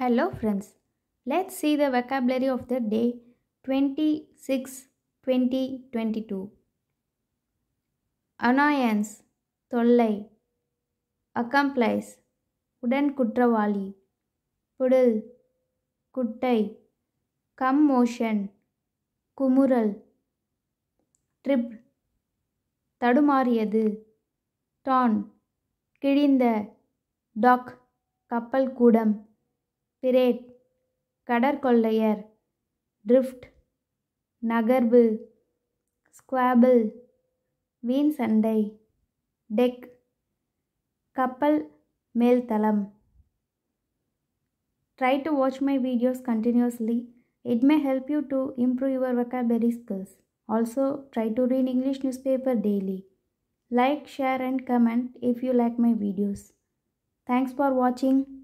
Hello, friends. Let's see the vocabulary of the day 26 2022. Annoyance, தொல்லை accomplice, உடன் குற்றவாளி puddle குட்டை கம்மோஷன் குமுறல் ட்ரிப் தடுமாறியது டான் கிழிந்த டாக் கப்பல் கூடம் பிரேட் கடற்கொள்ளையர் ட்ரிஃப்ட் நகர்வு ஸ்குவாபிள் வீண் சண்டை டெக் கப்பல் மேல்தளம் Try to watch my videos continuously. It may help you to improve your vocabulary skills. Also, try to read English newspaper daily. Like, share and comment if you like my videos. Thanks for watching.